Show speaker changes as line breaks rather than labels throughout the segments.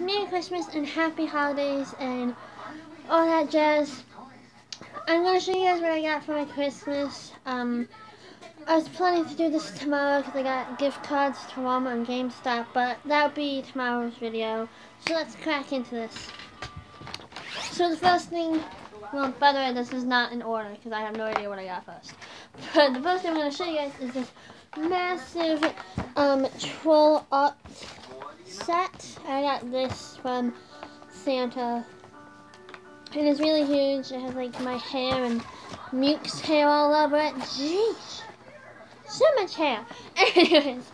Merry Christmas and Happy Holidays and all that jazz. I'm going to show you guys what I got for my Christmas. Um, I was planning to do this tomorrow because I got gift cards to Walmart and GameStop, but that'll be tomorrow's video. So let's crack into this. So the first thing, well, by the way, this is not in order because I have no idea what I got first. But the first thing I'm going to show you guys is this massive um, troll art set. I got this from Santa. It is really huge. It has like my hair and Muke's hair all over it. Jeez. So much hair. Anyways,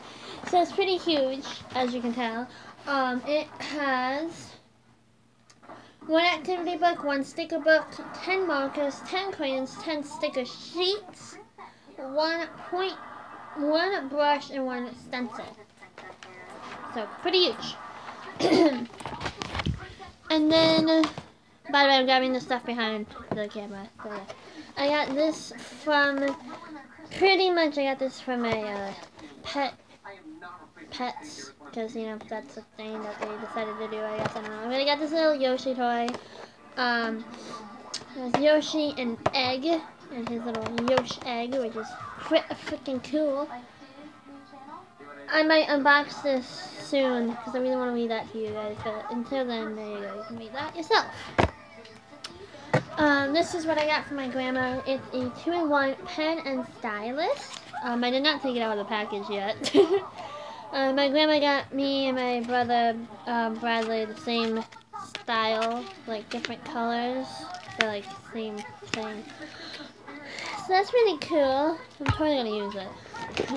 so it's pretty huge, as you can tell. Um, it has one activity book, one sticker book, 10 markers, 10 crayons, 10 sticker sheets, one point, one brush, and one stencil. So, pretty huge. and then, by the way, I'm grabbing the stuff behind the camera. So. I got this from, pretty much I got this from a uh, pet, pets, because, you know, that's a thing that they decided to do, I guess, I don't know. But I got this little Yoshi toy. Um, there's Yoshi and Egg, and his little Yoshi egg, which is freaking cool. I might unbox this soon because I really want to read that to you guys. But until then, there you go. You can read that yourself. Um, this is what I got from my grandma. It's a two-in-one pen and stylus. Um, I did not take it out of the package yet. uh, my grandma got me and my brother um, Bradley the same style, like different colors. They're like the same thing. So that's really cool. I'm totally gonna use it.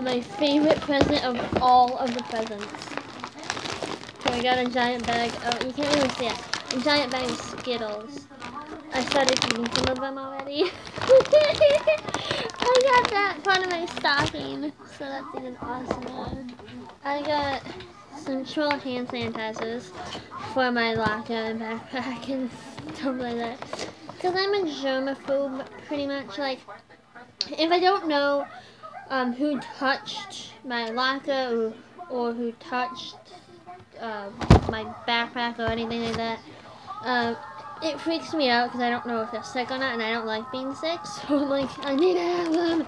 My favorite present of all of the presents. So I got a giant bag. Oh, you can't really see it. A giant bag of Skittles. I started eating some of them already. I got that part of my stocking, so that's even awesome. One. I got some troll hand sanitizers for my locker and backpack and stuff like that. Because I'm a germaphobe, pretty much. Like, if I don't know um, who touched my locker or, or who touched uh, my backpack or anything like that, uh, it freaks me out because I don't know if they're sick or not, and I don't like being sick, so like, I need to have them.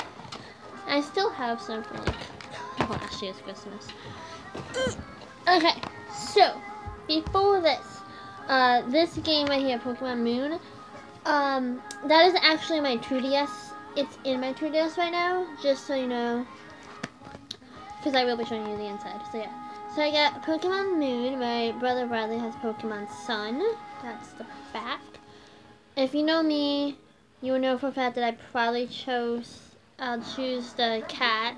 I still have some from like last year's Christmas. Okay, so before this, uh, this game right here, Pokemon Moon, um, that is actually my 2DS. It's in my 2DS right now, just so you know, because I will be showing you the inside. So yeah, so I got Pokemon Moon. My brother Bradley has Pokemon Sun. That's the back. If you know me, you will know for a fact that I probably chose, I'll choose the cat.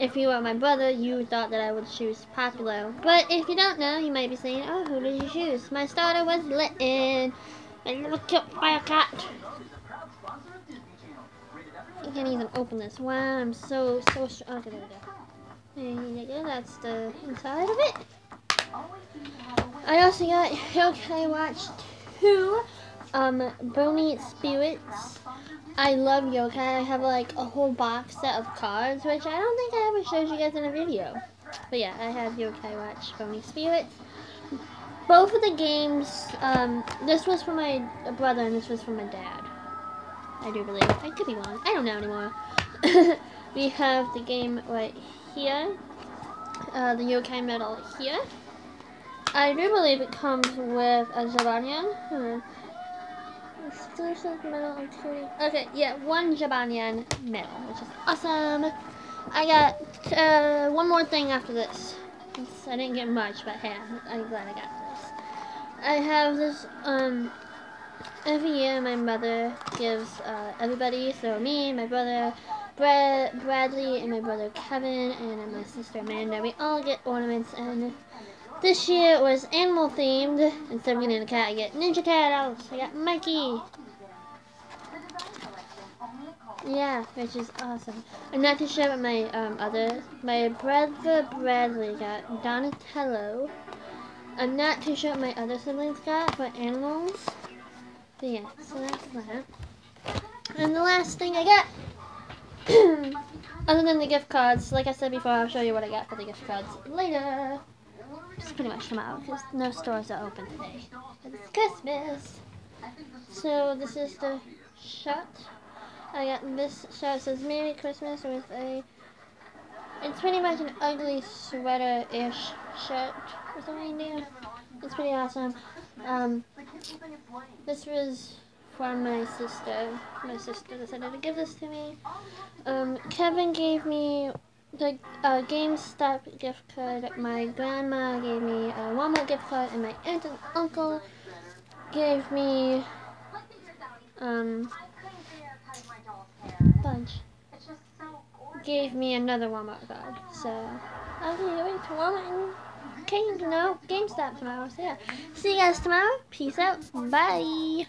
If you were my brother, you thought that I would choose Popplio. But if you don't know, you might be saying, oh, who did you choose? My starter was Litten, a little cute fire cat. I can't even open this. Wow, I'm so, so strong. Okay, there we go. You go, that's the inside of it. I also got Yokai Watch 2, um, Bony Spirits. I love Yokai. I have like a whole box set of cards, which I don't think I ever showed you guys in a video. But yeah, I have Yokai Watch Bony Spirits. Both of the games, um, this was for my brother and this was for my dad. I do believe. I could be wrong. I don't know anymore. we have the game right here. Uh, the Yokai medal here. I do believe it comes with a Zabanian. Hmm. Exclusive medal. Okay, yeah, one Zabanian medal, which is awesome. I got uh, one more thing after this. I didn't get much, but hey, I'm glad I got this. I have this, um, every year my mother gives uh, everybody, so me, my brother, Brad, Bradley, and my brother Kevin, and my sister Amanda, we all get ornaments, and this year was animal themed. Instead of getting a cat, I get Ninja Cat Turtles. I got Mikey. Yeah, which is awesome. I'm not too sure what my um, other, my brother Bradley got Donatello. I'm not too sure what my other siblings got but animals. But yeah, so that's that. And the last thing I got, other than the gift cards, like I said before, I'll show you what I got for the gift cards later. Just pretty much tomorrow because no stores are open today. It's Christmas. So this is the shirt. I got this shirt says Merry Christmas with a it's pretty much an ugly sweater-ish shirt with a reindeer. It's pretty awesome. Um, this was from my sister. My sister decided to give this to me. Um, Kevin gave me the uh, GameStop gift card. My grandma gave me a Walmart gift card, and my aunt and uncle gave me um bunch gave me another Walmart card. So I'll be going to Walmart game, no, GameStop tomorrow. So yeah, see you guys tomorrow. Peace out. Bye.